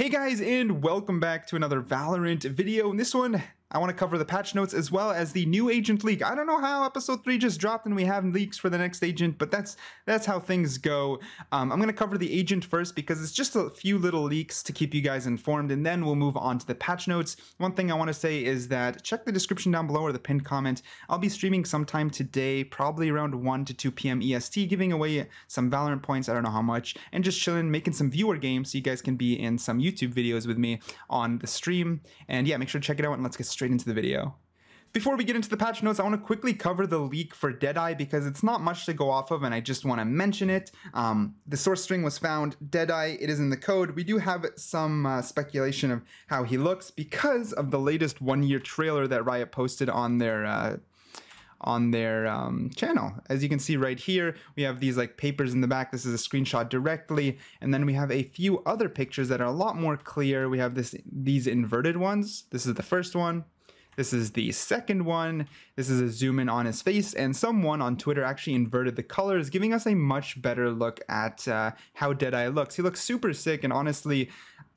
Hey guys, and welcome back to another Valorant video. In this one, I want to cover the patch notes as well as the new agent leak. I don't know how episode 3 just dropped and we have leaks for the next agent, but that's that's how things go. Um, I'm going to cover the agent first because it's just a few little leaks to keep you guys informed, and then we'll move on to the patch notes. One thing I want to say is that check the description down below or the pinned comment. I'll be streaming sometime today, probably around 1 to 2 p.m. EST, giving away some Valorant points, I don't know how much, and just chilling, making some viewer games so you guys can be in some YouTube videos with me on the stream. And yeah, make sure to check it out and let's get straight into the video. Before we get into the patch notes, I want to quickly cover the leak for Deadeye because it's not much to go off of and I just want to mention it. Um, the source string was found, Deadeye, it is in the code. We do have some uh, speculation of how he looks because of the latest one year trailer that Riot posted on their uh, on their um, channel. As you can see right here, we have these like papers in the back. This is a screenshot directly. And then we have a few other pictures that are a lot more clear. We have this these inverted ones. This is the first one. This is the second one. This is a zoom in on his face, and someone on Twitter actually inverted the colors, giving us a much better look at uh, how Deadeye looks. He looks super sick, and honestly,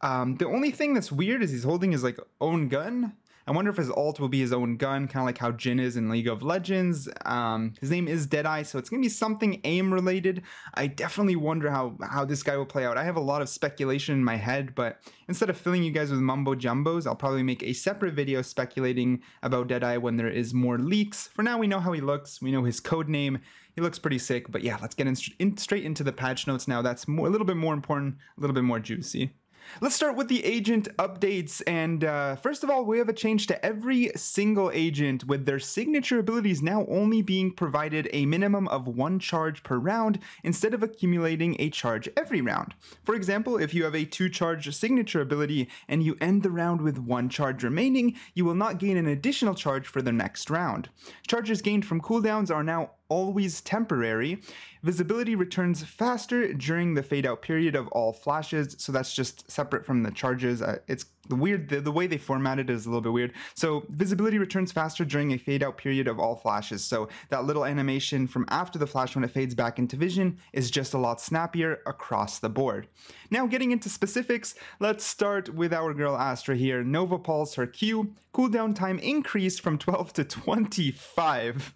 um, the only thing that's weird is he's holding his like own gun. I wonder if his alt will be his own gun, kind of like how Jhin is in League of Legends. Um, his name is Deadeye, so it's going to be something aim related. I definitely wonder how, how this guy will play out. I have a lot of speculation in my head, but instead of filling you guys with mumbo jumbos, I'll probably make a separate video speculating about Deadeye when there is more leaks. For now, we know how he looks. We know his code name. He looks pretty sick, but yeah, let's get in, in straight into the patch notes now. That's more, a little bit more important, a little bit more juicy. Let's start with the agent updates. And uh, first of all, we have a change to every single agent with their signature abilities now only being provided a minimum of one charge per round instead of accumulating a charge every round. For example, if you have a two charge signature ability and you end the round with one charge remaining, you will not gain an additional charge for the next round. Charges gained from cooldowns are now always temporary. Visibility returns faster during the fade out period of all flashes, so that's just separate from the charges. Uh, it's the weird, the, the way they formatted it is a little bit weird. So visibility returns faster during a fade out period of all flashes. So that little animation from after the flash when it fades back into vision is just a lot snappier across the board. Now getting into specifics, let's start with our girl Astra here. Nova Pulse, her Q, cooldown time increased from 12 to 25.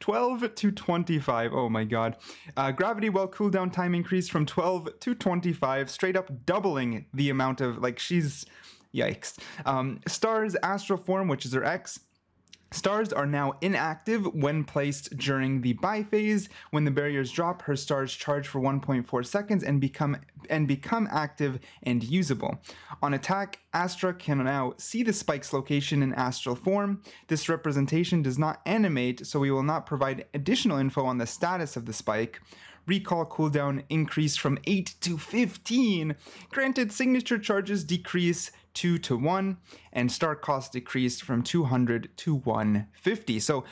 12 to 25. Oh my god. Uh, gravity well cooldown time increased from 12 to 25, straight up doubling the amount of, like, she's. Yikes. Um, Stars Astral Form, which is her X, Stars are now inactive when placed during the buy phase. When the barriers drop, her stars charge for 1.4 seconds and become and become active and usable. On attack, Astra can now see the spike's location in astral form. This representation does not animate, so we will not provide additional info on the status of the spike recall cooldown increased from 8 to 15. Granted, signature charges decrease 2 to 1, and start cost decreased from 200 to 150. So,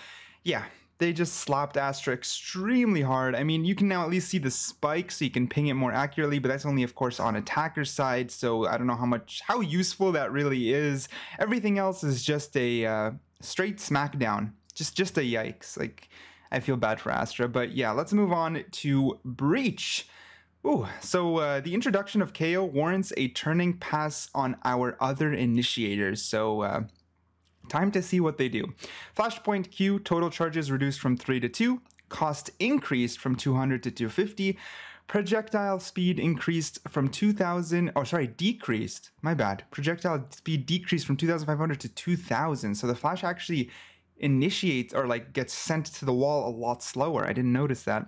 yeah, they just slapped Astra extremely hard. I mean, you can now at least see the spike so you can ping it more accurately, but that's only, of course, on attacker side. So I don't know how much, how useful that really is. Everything else is just a uh, straight smackdown. Just, just a yikes. Like, I feel bad for Astra, but yeah, let's move on to Breach. Ooh, so uh, the introduction of KAY/O warrants a turning pass on our other initiators. So uh, time to see what they do. Flashpoint Q total charges reduced from 3 to 2, cost increased from 200 to 250, projectile speed increased from 2000 oh sorry decreased my bad projectile speed decreased from 2500 to 2000 so the flash actually initiates or like gets sent to the wall a lot slower. I didn't notice that.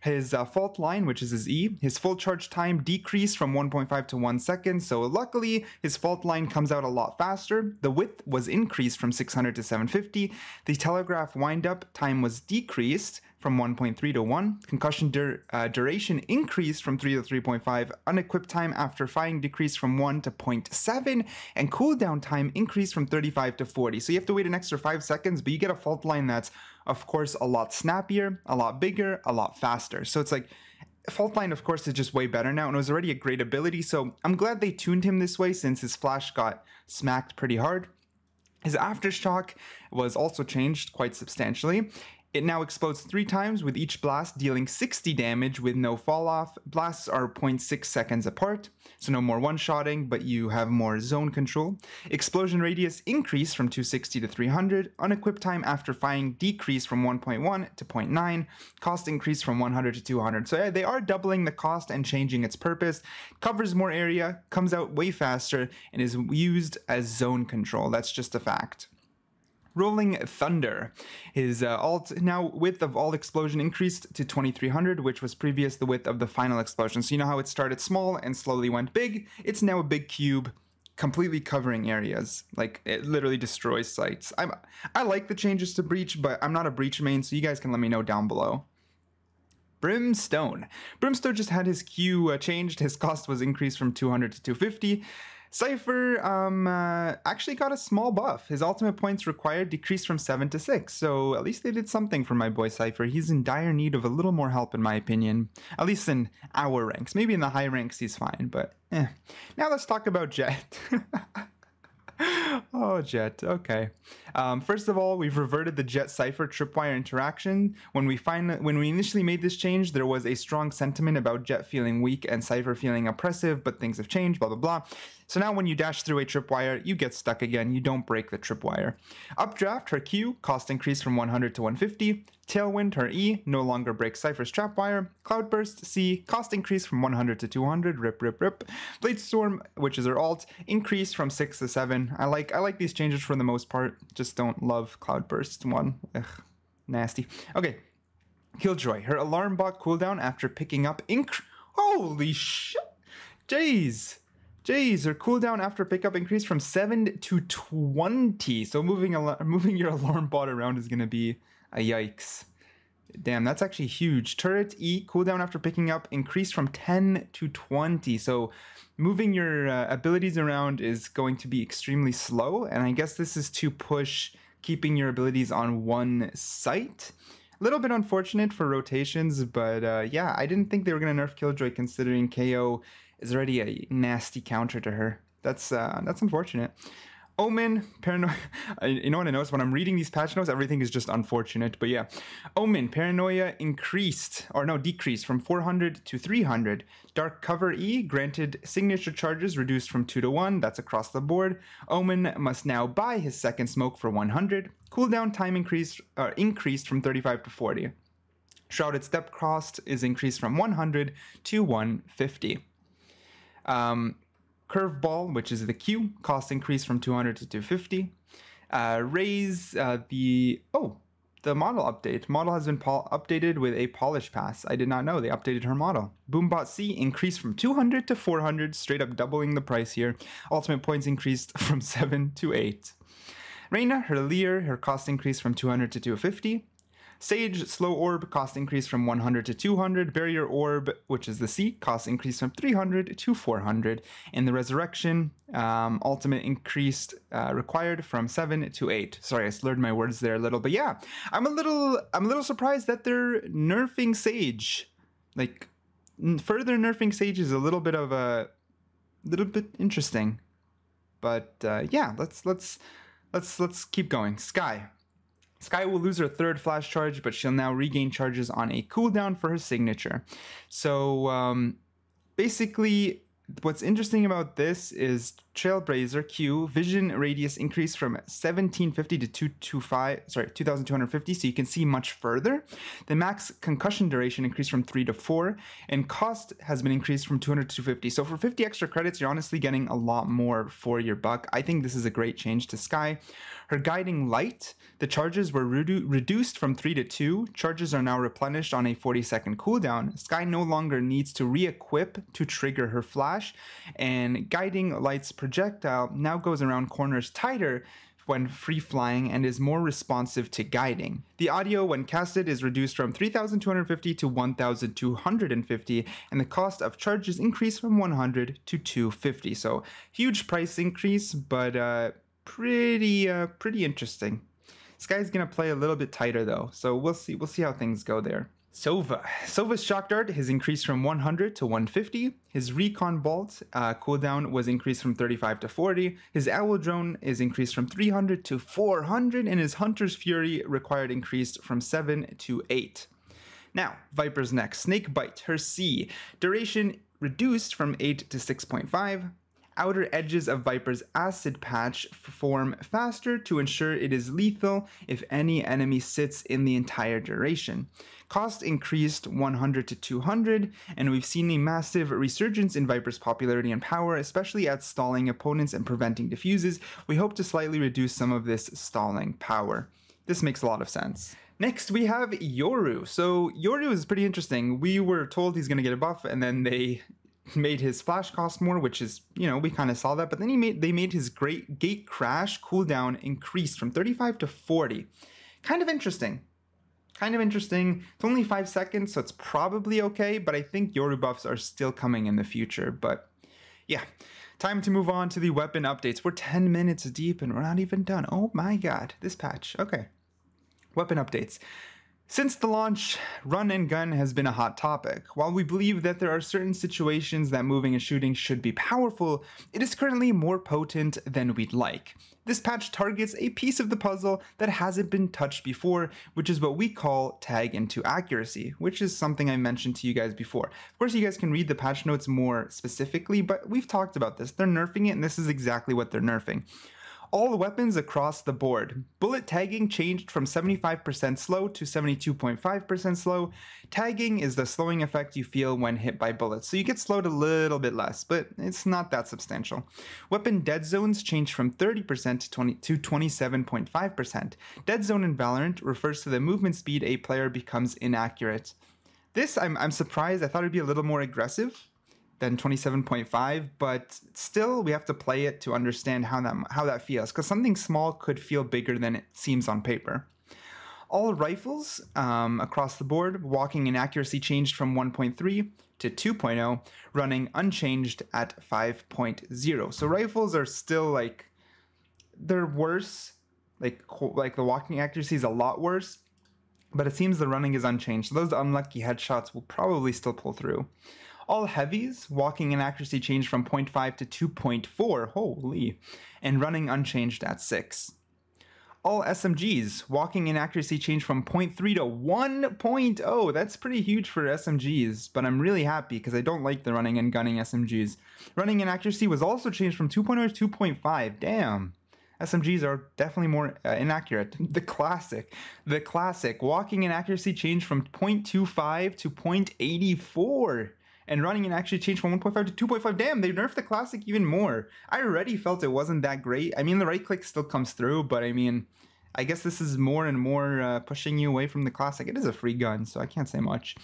His uh, fault line, which is his E, his full charge time decreased from 1.5 to 1 second. So luckily, his fault line comes out a lot faster. The width was increased from 600 to 750. The telegraph windup time was decreased from 1.3 to 1. Concussion dur uh, duration increased from 3 to 3.5. Unequipped time after firing decreased from 1 to 0.7. And cooldown time increased from 35 to 40. So you have to wait an extra 5 seconds, but you get a fault line that's, of course, a lot snappier, a lot bigger, a lot faster. So it's like Fault Line, of course, is just way better now and it was already a great ability, so I'm glad they tuned him this way since his flash got smacked pretty hard. His Aftershock was also changed quite substantially, It now explodes three times with each blast dealing 60 damage with no fall off. Blasts are 0.6 seconds apart, so no more one shotting, but you have more zone control. Explosion radius increase from 260 to 300. Unequipped time after firing decrease from 1.1 to 0.9. Cost increase from 100 to 200. So yeah, they are doubling the cost and changing its purpose. Covers more area, comes out way faster, and is used as zone control. That's just a fact. Rolling Thunder. His uh, alt now width of all explosion increased to 2300, which was previous the width of the final explosion. So you know how it started small and slowly went big? It's now a big cube completely covering areas. Like it literally destroys sites. I'm I like the changes to Breach, but I'm not a Breach main, so you guys can let me know down below. Brimstone. Brimstone just had his Q uh, changed. His cost was increased from 200 to 250. Cypher um, uh, actually got a small buff. His ultimate points required decreased from 7 to 6, so at least they did something for my boy Cypher. He's in dire need of a little more help, in my opinion. At least in our ranks. Maybe in the high ranks he's fine, but eh. Now let's talk about Jett. oh, Jett. Okay. Um, first of all, we've reverted the Jett Cypher tripwire interaction. When we find when we initially made this change, there was a strong sentiment about Jett feeling weak and Cypher feeling oppressive, but things have changed. Blah blah blah. So now when you dash through a tripwire, you get stuck again. You don't break the tripwire. Updraft, her Q, cost increase from 100 to 150. Tailwind, her E, no longer breaks Cypher's trapwire. Cloudburst, C, cost increase from 100 to 200. Rip, rip, rip. Bladestorm, which is her alt, increase from 6 to 7. I like I like these changes for the most part. Just don't love Cloudburst one. Ugh, nasty. Okay. Killjoy, her alarm bot cooldown after picking up inc. Holy shit! Jeez! Jeez, her cooldown after pickup increased from 7 to 20. So moving al- moving your alarm bot around is going to be a yikes. Damn, that's actually huge. Turret E cooldown after picking up increased from 10 to 20. So moving your uh, abilities around is going to be extremely slow. And I guess this is to push keeping your abilities on one site. A little bit unfortunate for rotations, but uh, yeah, I didn't think they were going to nerf Killjoy considering KAY/O is already a nasty counter to her. That's uh, that's unfortunate. Omen, paranoia. You know what I noticed? When I'm reading these patch notes, everything is just unfortunate. But yeah. Omen, paranoia increased, or no, decreased from 400 to 300. Dark cover E granted signature charges reduced from 2 to 1. That's across the board. Omen must now buy his second smoke for 100. Cooldown time increased, uh, increased from 35 to 40. Shrouded step cost is increased from 100 to 150. Um, Curveball, which is the Q, cost increase from 200 to 250. Uh, Raze uh, the oh the model update. Model has been updated with a polish pass. I did not know they updated her model. Boombot C increased from 200 to 400, straight up doubling the price here. Ultimate points increased from 7 to 8. Reyna, her Leer, her cost increased from 200 to 250. Sage, Slow Orb, cost increase from 100 to 200. Barrier Orb, which is the C, cost increase from 300 to 400. And the Resurrection, um, ultimate increased uh, required from 7 to 8. Sorry, I slurred my words there a little, but yeah, I'm a little, I'm a little surprised that they're nerfing Sage. Like, further nerfing Sage is a little bit of a, little bit interesting. But uh, yeah, let's let's let's let's keep going. Skye. Skye will lose her third flash charge, but she'll now regain charges on a cooldown for her signature. So um, basically, what's interesting about this is Trailblazer Q vision radius increased from 1750 to 225, sorry, 2250, so you can see much further. The max concussion duration increased from 3 to 4, and cost has been increased from 200 to 250. So for 50 extra credits, you're honestly getting a lot more for your buck. I think this is a great change to Skye. Her guiding light, the charges were redu- reduced from 3 to 2. Charges are now replenished on a 40 second cooldown. Skye no longer needs to re equip to trigger her flash, and guiding light's projectile now goes around corners tighter when free flying and is more responsive to guiding. The audio when casted is reduced from 3250 to 1250 and the cost of charges increased from 100 to 250. So huge price increase, but uh, pretty uh, pretty interesting. Skye's gonna play a little bit tighter though, so we'll see we'll see how things go there. Sova. Sova's shock dart has increased from 100 to 150. His recon bolt uh, cooldown was increased from 35 to 40. His owl drone is increased from 300 to 400, and his hunter's fury required increased from 7 to 8. Now, Viper's next. Snake Bite, her C. Duration reduced from 8 to 6.5 outer edges of Viper's acid patch form faster to ensure it is lethal if any enemy sits in the entire duration. Cost increased 100 to 200, and we've seen a massive resurgence in Viper's popularity and power, especially at stalling opponents and preventing defuses. We hope to slightly reduce some of this stalling power. This makes a lot of sense. Next, we have Yoru. So Yoru is pretty interesting. We were told he's going to get a buff, and then they made his flash cost more, which is, you know, we kind of saw that. But then he made they made his great gate crash cooldown increased from 35 to 40. Kind of interesting. Kind of interesting. It's only five seconds, so it's probably okay, but I think Yoru buffs are still coming in the future. But yeah, time to move on to the weapon updates. We're 10 minutes deep and we're not even done. Oh my god, this patch. Okay. Weapon updates. Since the launch, run and gun has been a hot topic. While we believe that there are certain situations that moving and shooting should be powerful, it is currently more potent than we'd like. This patch targets a piece of the puzzle that hasn't been touched before, which is what we call tag into accuracy, which is something I mentioned to you guys before. Of course, you guys can read the patch notes more specifically, but we've talked about this. They're nerfing it, and this is exactly what they're nerfing all weapons across the board. Bullet tagging changed from 75% slow to 72.5% slow. Tagging is the slowing effect you feel when hit by bullets, so you get slowed a little bit less, but it's not that substantial. Weapon dead zones changed from 30% to, 20, to 27.5%. Dead zone in Valorant refers to the movement speed a player becomes inaccurate. This, I'm, I'm surprised. I thought it'd be a little more aggressive than 27.5 but still we have to play it to understand how that how that feels because something small could feel bigger than it seems on paper. All rifles um, across the board walking in accuracy changed from 1.3 to 2.0 running unchanged at 5.0 so rifles are still like they're worse like like the walking accuracy is a lot worse but it seems the running is unchanged. So those unlucky headshots will probably still pull through all heavies, walking in accuracy changed from 0.5 to 2.4, holy, and running unchanged at 6. All SMGs, walking in accuracy changed from 0.3 to 1.0. That's pretty huge for SMGs, but I'm really happy because I don't like the running and gunning SMGs. Running in accuracy was also changed from 2.0 to 2.5. Damn. SMGs are definitely more uh, inaccurate. The classic, the classic, walking in accuracy changed from 0.25 to 0.84 and running and actually changed from 1.5 to 2.5. Damn, they nerfed the classic even more. I already felt it wasn't that great. I mean, the right click still comes through, but I mean, I guess this is more and more uh, pushing you away from the classic. It is a free gun, so I can't say much.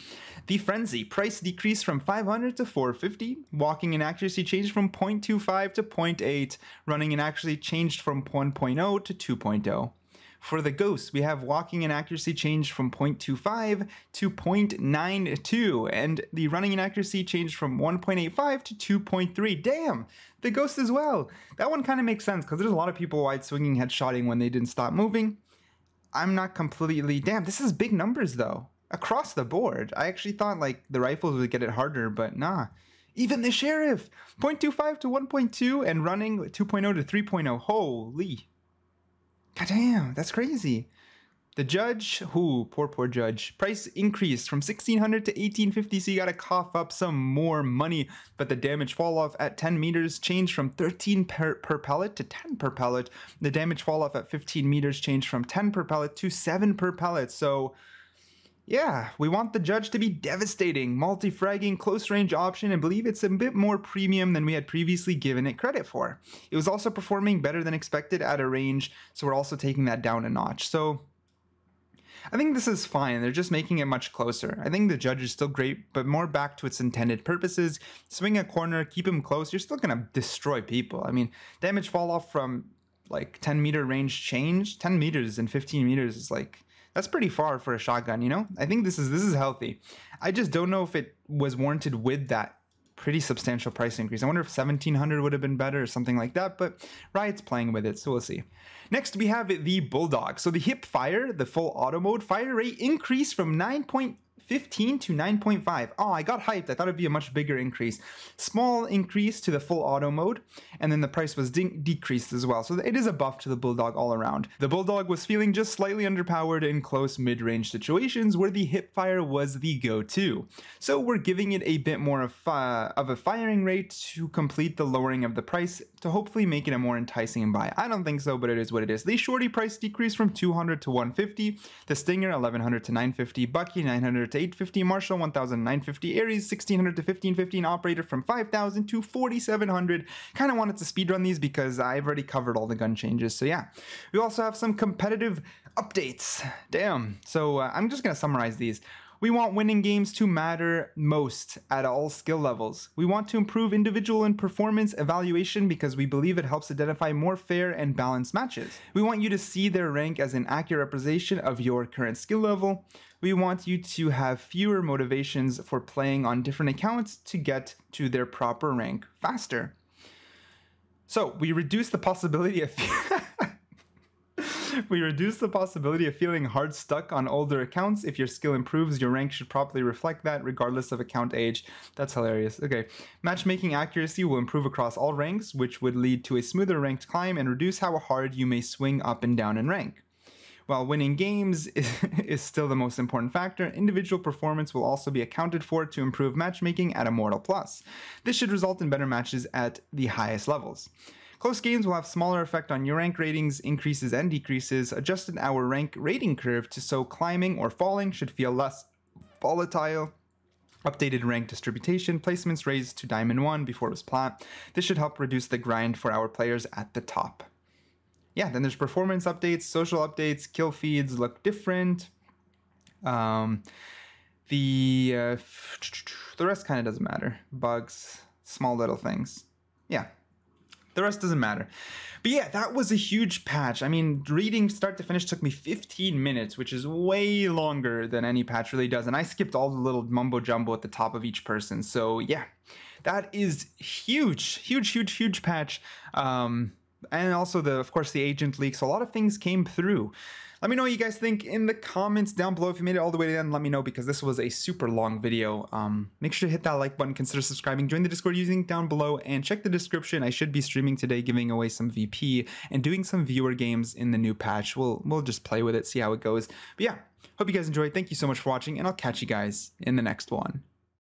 The Frenzy price decreased from 500 to 450. Walking and accuracy changed from 0.25 to 0.8. Running and accuracy changed from 1.0 to 2.0. For the Ghost, we have walking and accuracy changed from 0.25 to 0.92, and the running and accuracy changed from 1.85 to 2.3. Damn, the Ghost as well. That one kind of makes sense because there's a lot of people wide swinging headshotting when they didn't stop moving. I'm not completely. Damn, this is big numbers though. Across the board. I actually thought like the rifles would get it harder, but nah. Even the sheriff, 0.25 to 1.2 and running 2.0 to 3.0. Holy. God damn, that's crazy. The judge, who poor poor judge, price increased from 1600 to 1850, so you gotta cough up some more money. But the damage fall off at 10 meters changed from 13 per, per pellet to 10 per pellet. The damage fall off at 15 meters changed from 10 per pellet to 7 per pellet. So yeah, we want the judge to be devastating, multi-fragging, close-range option, and believe it's a bit more premium than we had previously given it credit for. It was also performing better than expected at a range, so we're also taking that down a notch. So I think this is fine. They're just making it much closer. I think the judge is still great, but more back to its intended purposes. Swing a corner, keep him close. You're still going to destroy people. I mean, damage fall off from like 10 meter range change. 10 meters and 15 meters is like that's pretty far for a shotgun, you know? I think this is this is healthy. I just don't know if it was warranted with that pretty substantial price increase. I wonder if 1700 would have been better or something like that, but Riot's playing with it, so we'll see. Next, we have the Bulldog. So the hip fire, the full auto mode, fire rate increased from 9.5 15 to 9.5. Oh, I got hyped. I thought it'd be a much bigger increase. Small increase to the full auto mode, and then the price was de decreased as well. So it is a buff to the Bulldog all around. The Bulldog was feeling just slightly underpowered in close mid-range situations where the hipfire was the go-to. So we're giving it a bit more of, uh, of a firing rate to complete the lowering of the price to hopefully make it a more enticing buy. I don't think so, but it is what it is. The shorty price decreased from 200 to 150, the Stinger 1100 to 950, Bucky 900 to 850, Marshal 1950, Ares, 1600 to 1515, Operator from 5000 to 4700. Kind of wanted to speedrun these because I've already covered all the gun changes. So yeah, we also have some competitive updates. Damn. So uh, I'm just gonna summarize these. We want winning games to matter most at all skill levels. We want to improve individual and performance evaluation because we believe it helps identify more fair and balanced matches. We want you to see their rank as an accurate representation of your current skill level. We want you to have fewer motivations for playing on different accounts to get to their proper rank faster. So we reduce the possibility of we reduce the possibility of feeling hard stuck on older accounts. If your skill improves, your rank should properly reflect that, regardless of account age. That's hilarious. Okay. Matchmaking accuracy will improve across all ranks, which would lead to a smoother ranked climb and reduce how hard you may swing up and down in rank. While winning games is, is, still the most important factor, individual performance will also be accounted for to improve matchmaking at Immortal Plus. This should result in better matches at the highest levels. Close games will have smaller effect on your rank ratings, increases and decreases, adjusted our rank rating curve to so climbing or falling should feel less volatile. Updated rank distribution, placements raised to Diamond 1 before it was Plat. This should help reduce the grind for our players at the top. Yeah, then there's performance updates, social updates, kill feeds look different. Um, the uh, the rest kind of doesn't matter. Bugs, small little things. Yeah, the rest doesn't matter. But yeah, that was a huge patch. I mean, reading start to finish took me 15 minutes, which is way longer than any patch really does. And I skipped all the little mumbo jumbo at the top of each person. So yeah, that is huge, huge, huge, huge patch. Um, and also the, of course, the agent leaks. A lot of things came through. Let me know what you guys think in the comments down below. If you made it all the way to the end, let me know because this was a super long video. Um, make sure to hit that like button, consider subscribing, join the Discord using down below, and check the description. I should be streaming today, giving away some VP and doing some viewer games in the new patch. We'll, we'll just play with it, see how it goes. But yeah, hope you guys enjoyed. Thank you so much for watching, and I'll catch you guys in the next one.